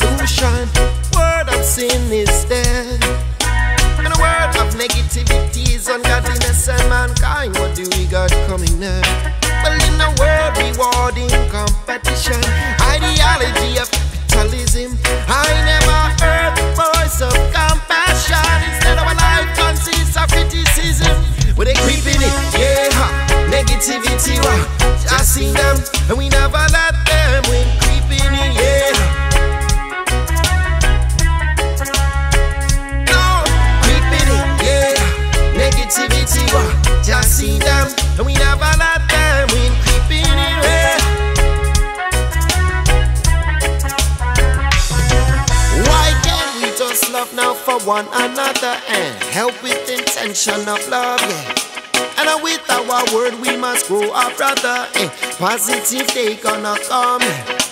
solution. Word of sin is dead. In a world of negativity is ungodliness and mankind. What do we got coming next? Well, in a world rewarding competition, ideology of capitalism. I never heard the voice of compassion. Instead, of a life consists of criticism. We're creeping in, yeah. Negativity, wah. I seen them, and we never let Wow. Just see them, we never let them win. Creeping it, yeah. Why can't we just love now for one another and help with intention of love, yeah? And with our word we must grow our brother, eh? Positive they gonna come, eh?